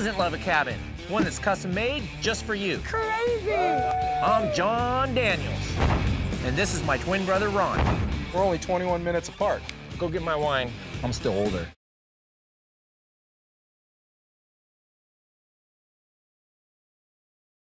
doesn't love a cabin? One that's custom made just for you. Crazy! I'm John Daniels, and this is my twin brother, Ron. We're only 21 minutes apart. Go get my wine. I'm still older.